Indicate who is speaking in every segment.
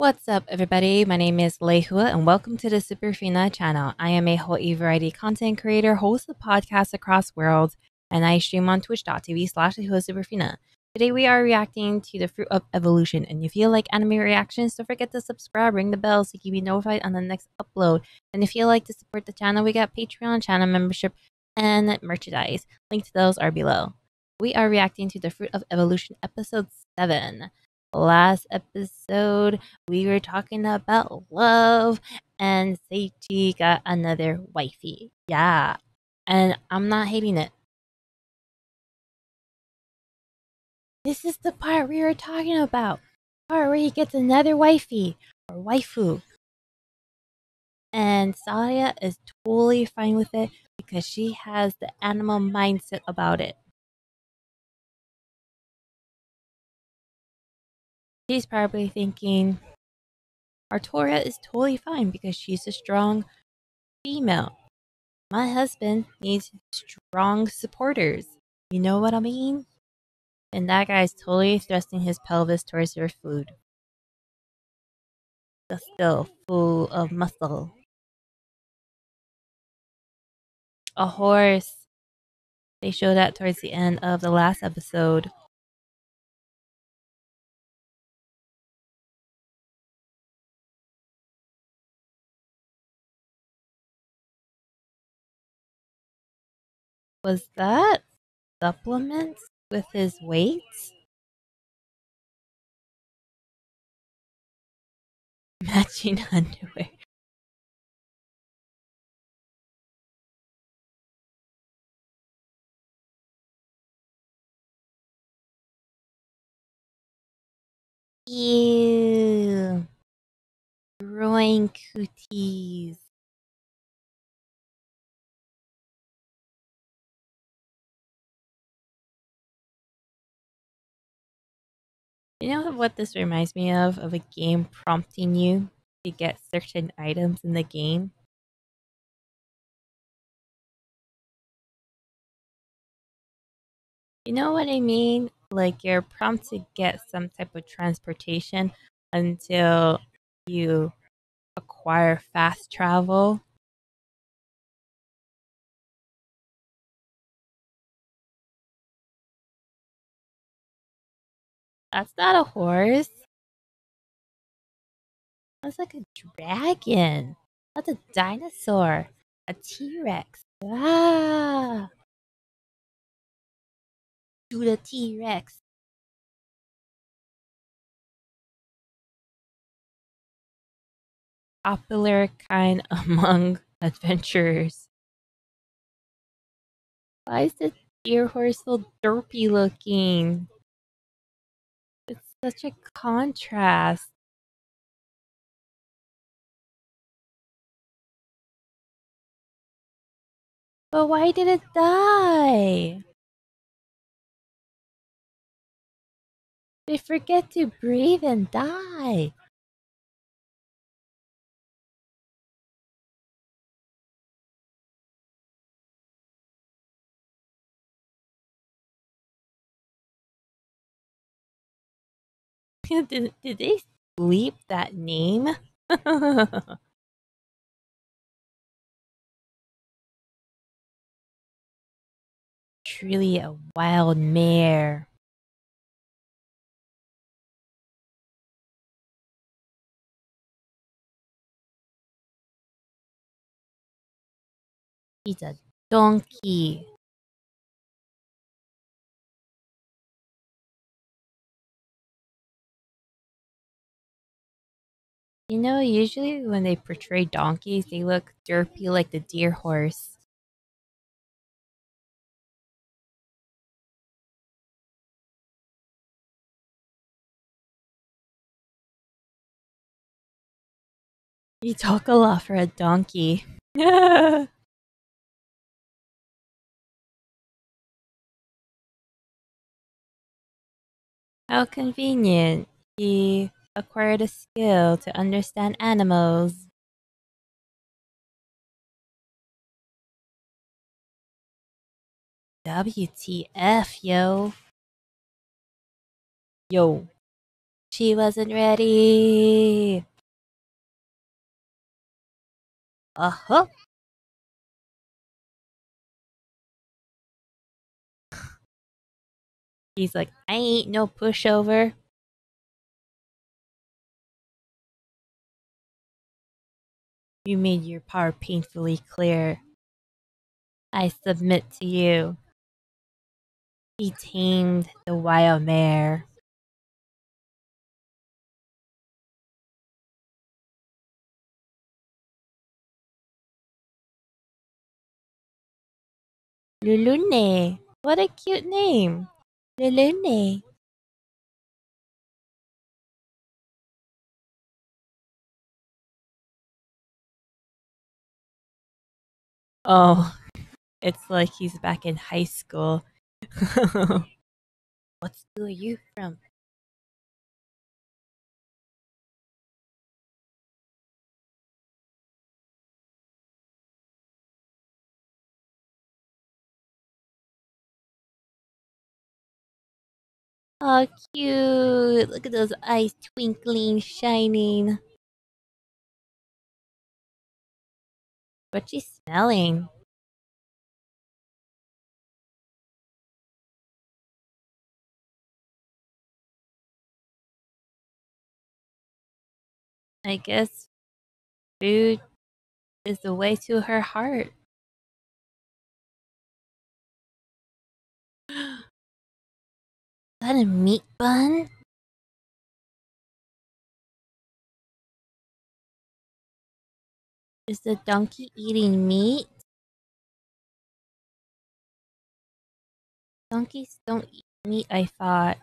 Speaker 1: What's up, everybody? My name is Lehua, and welcome to the Superfina channel. I am a Hawaii variety content creator, host of podcasts across worlds, and I stream on twitch.tv slash Superfina. Today we are reacting to the Fruit of Evolution, and if you like anime reactions, don't forget to subscribe, ring the bell so you can be notified on the next upload. And if you like to support the channel, we got Patreon, channel membership, and merchandise. Links to those are below. We are reacting to the Fruit of Evolution episode 7 last episode we were talking about love and Seiichi got another wifey. Yeah. And I'm not hating it. This is the part we were talking about. Part where he gets another wifey or waifu. And Saria is totally fine with it because she has the animal mindset about it. She's probably thinking, Artoria is totally fine because she's a strong female. My husband needs strong supporters. You know what I mean? And that guy's totally thrusting his pelvis towards her food. But still full of muscle. A horse. They show that towards the end of the last episode. Was that supplements with his weights? Matching underwear. Ew. Growing cooties. You know what this reminds me of? Of a game prompting you to get certain items in the game. You know what I mean? Like you're prompted to get some type of transportation until you acquire fast travel. That's not a horse. That's like a dragon. That's a dinosaur. A T-Rex. Ah! Do the T-Rex. Popular kind among adventurers. Why is the deer horse so derpy looking? Such a contrast. But why did it die? They forget to breathe and die. Did, did they sleep that name? Truly a wild mare. He's a donkey. You know, usually when they portray donkeys, they look derpy like the deer horse. You talk a lot for a donkey. How convenient. He acquired a skill to understand animals. WTF, yo. Yo. She wasn't ready. Uh huh. He's like, I ain't no pushover. You made your power painfully clear. I submit to you. He tamed the wild mare. Lulune. What a cute name. Lulune. Oh, it's like he's back in high school. what school are you from? Oh, cute. Look at those eyes twinkling, shining. What's she smelling? I guess food is the way to her heart. Is that a meat bun? Is the donkey eating meat? Donkeys don't eat meat, I thought.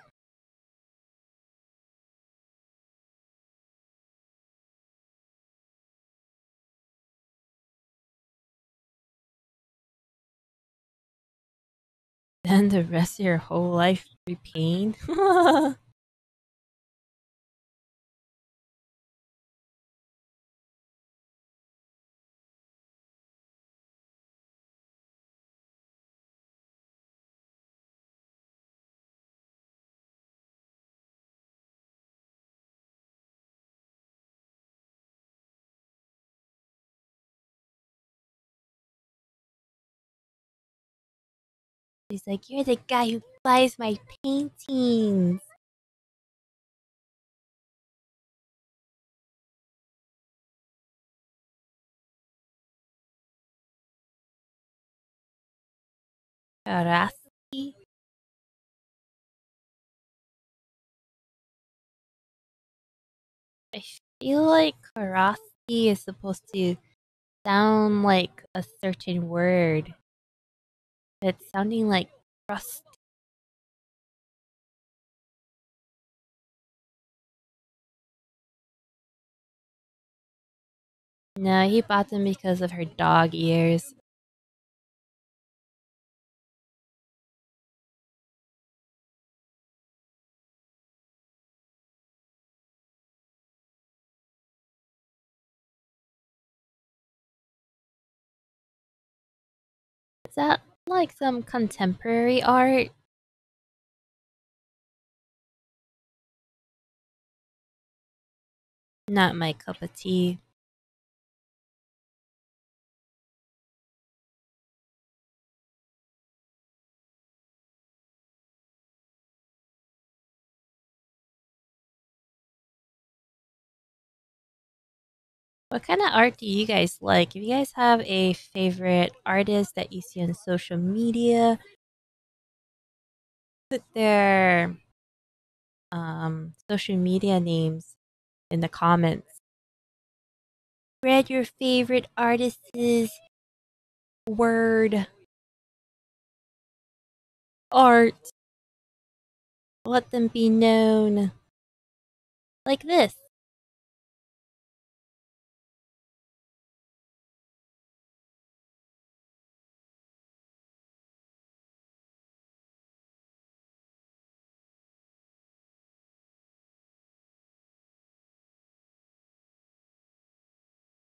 Speaker 1: Then the rest of your whole life be pain? He's like, You're the guy who buys my paintings. I feel like Karasti is supposed to sound like a certain word. It's sounding like crust. No, he bought them because of her dog ears. Is that like some contemporary art? Not my cup of tea. What kind of art do you guys like? If you guys have a favorite artist that you see on social media, put their um, social media names in the comments. Spread your favorite artist's word art. Let them be known. Like this.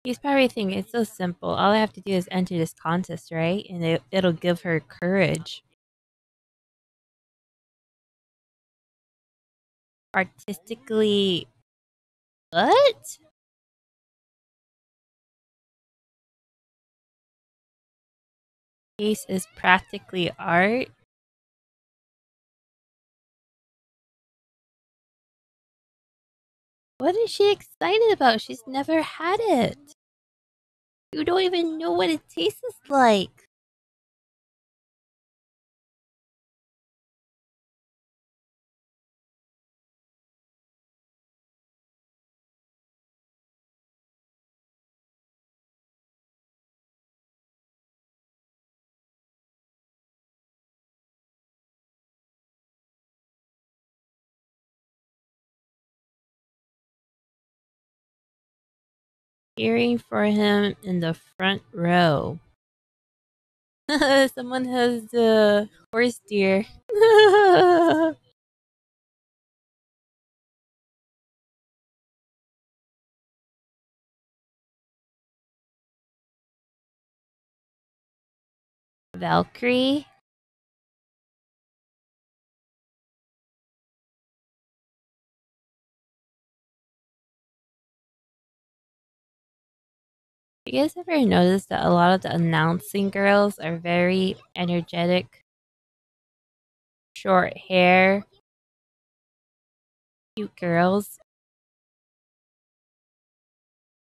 Speaker 1: He's probably thinking it's so simple. All I have to do is enter this contest, right? And it, it'll give her courage. artistically what? Case is practically art. What is she excited about? She's never had it. You don't even know what it tastes like. Cheering for him in the front row. Someone has the horse deer. Valkyrie. You guys ever noticed that a lot of the announcing girls are very energetic? Short hair, cute girls.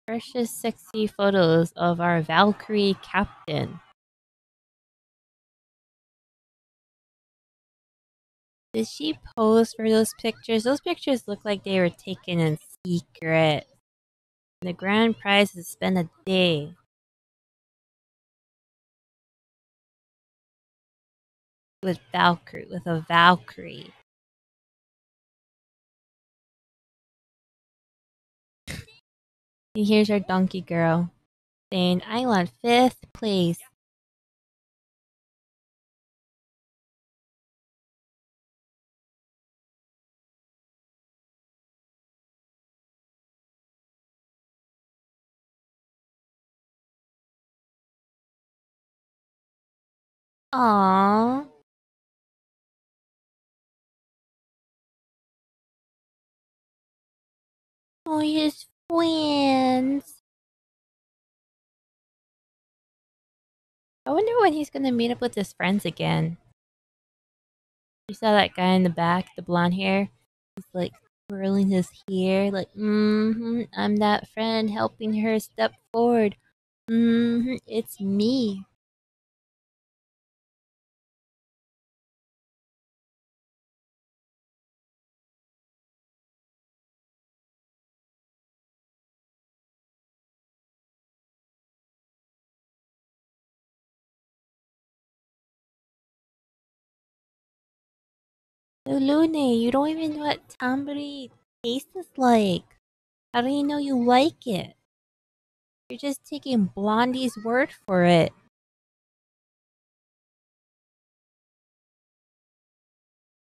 Speaker 1: Precious, sexy photos of our Valkyrie captain. Did she pose for those pictures? Those pictures look like they were taken in secret. The grand prize is spend a day. With Valkyrie, with a Valkyrie. And here's our donkey girl saying, I want fifth place. Aww. Oh, his friends. I wonder when he's gonna meet up with his friends again. You saw that guy in the back, the blonde hair? He's like twirling his hair, like, mm hmm, I'm that friend helping her step forward. Mm hmm, it's me. Lune, you don't even know what tamburi tastes like. How do you know you like it? You're just taking Blondie's word for it.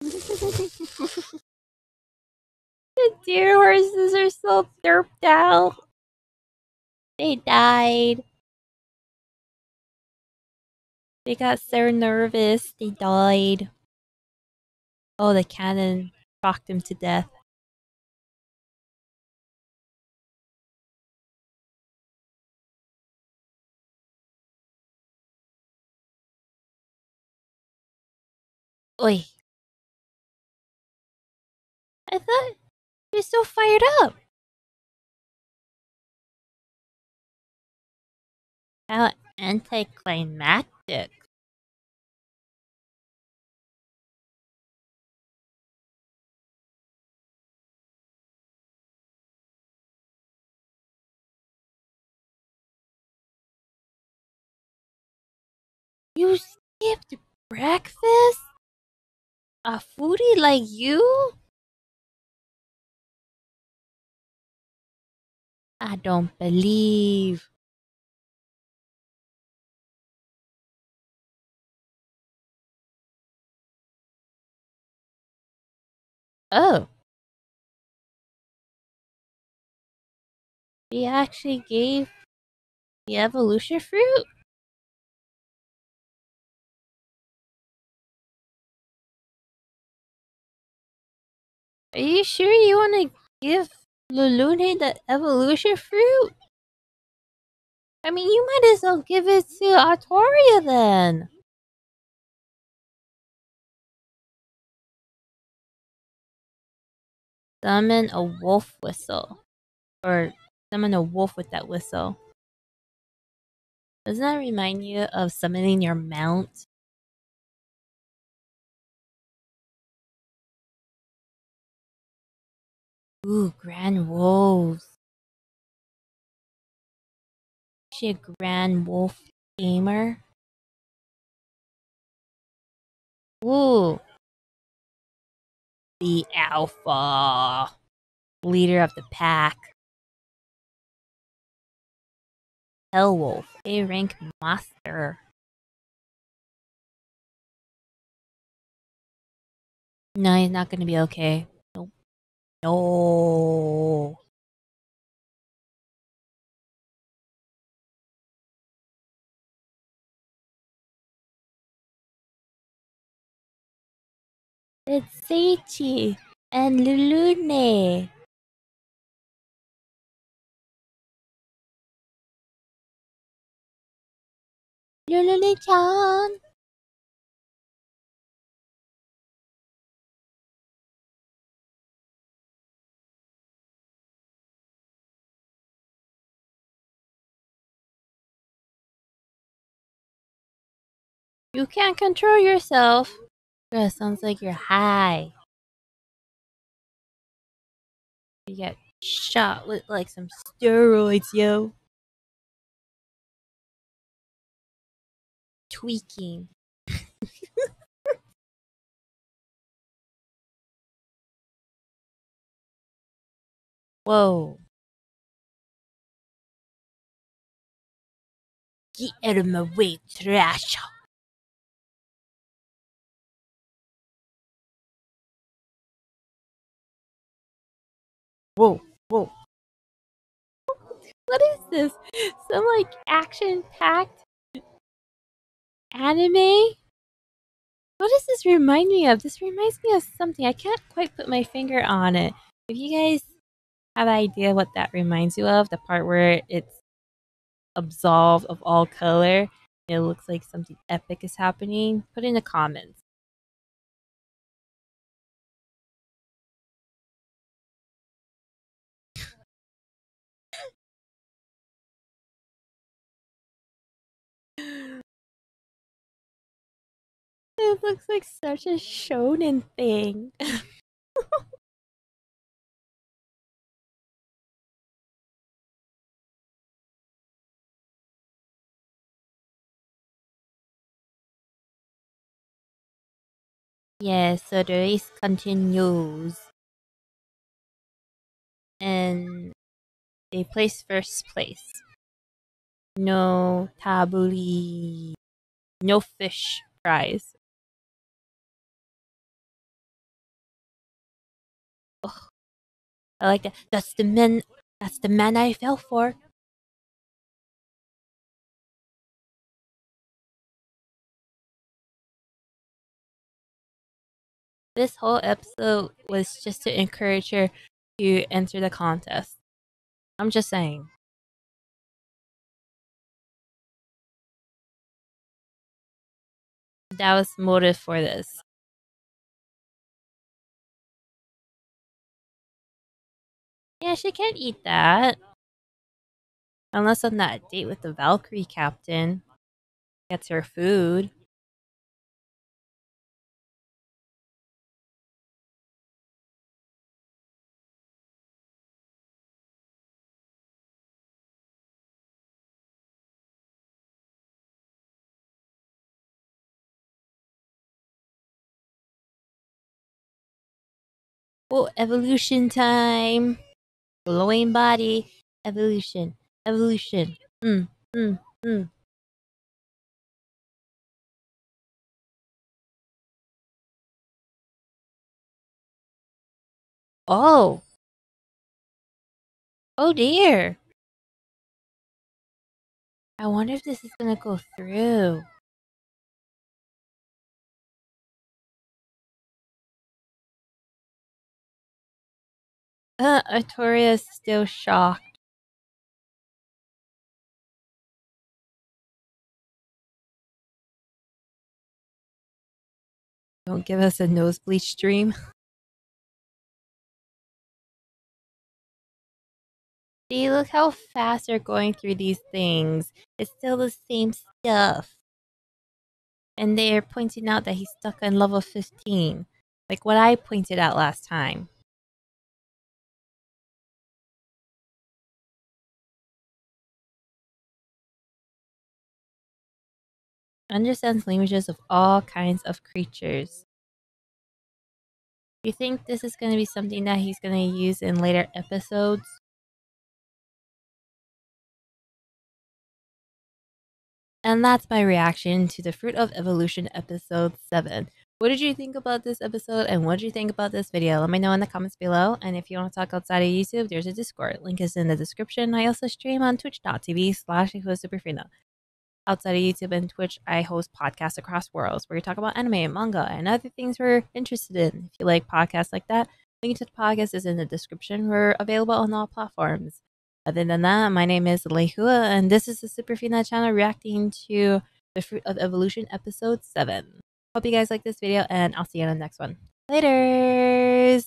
Speaker 1: the deer horses are so derped out. They died. They got so nervous, they died. Oh, the cannon shocked him to death. Oi. I thought you're so fired up. How anticlimactic. You skipped breakfast? A foodie like you? I don't believe. Oh. He actually gave the evolution fruit? Are you sure you want to give Lulune the evolution fruit? I mean, you might as well give it to Artoria then. Summon a wolf whistle. Or summon a wolf with that whistle. Doesn't that remind you of summoning your mount? Ooh, Grand Wolves. She a Grand Wolf gamer? Ooh. The Alpha. Leader of the pack. Hellwolf, A rank master. No, he's not gonna be okay. Oh. No. It's Seiichi and Lulune. Lulune-chan. You can't control yourself. Yeah, sounds like you're high. You get shot with like some steroids, yo. Tweaking. Whoa. Get out of my way, trash. Whoa, whoa. What is this? Some like action packed anime? What does this remind me of? This reminds me of something. I can't quite put my finger on it. If you guys have an idea what that reminds you of, the part where it's absolved of all color, it looks like something epic is happening, put in the comments. Looks like such a shonen thing. yes, so the race continues. And they place first place. No tabuli. No fish prize. I like that. That's the man. That's the man I fell for. This whole episode was just to encourage her to enter the contest. I'm just saying. That was motive for this. Yeah, she can't eat that. Unless on that date with the Valkyrie captain gets her food. Oh, evolution time. Glowing body. Evolution. Evolution. Mm, mm, mm. Oh. Oh dear. I wonder if this is gonna go through. Uh, is still shocked. Don't give us a nosebleed stream. See, look how fast they're going through these things. It's still the same stuff. And they're pointing out that he's stuck on level 15. Like what I pointed out last time. Understands languages of all kinds of creatures. You think this is going to be something that he's going to use in later episodes? And that's my reaction to the Fruit of Evolution episode 7. What did you think about this episode and what did you think about this video? Let me know in the comments below. And if you want to talk outside of YouTube, there's a Discord. Link is in the description. I also stream on twitch.tv slash superfina. Outside of YouTube and Twitch, I host podcasts across worlds where we talk about anime, manga, and other things we're interested in. If you like podcasts like that, link to the podcast is in the description. We're available on all platforms. Other than that, my name is Lehua, and this is the Superfina channel reacting to the Fruit of Evolution episode 7. Hope you guys like this video, and I'll see you in the next one. Later!